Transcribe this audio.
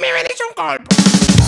me venís un colpo.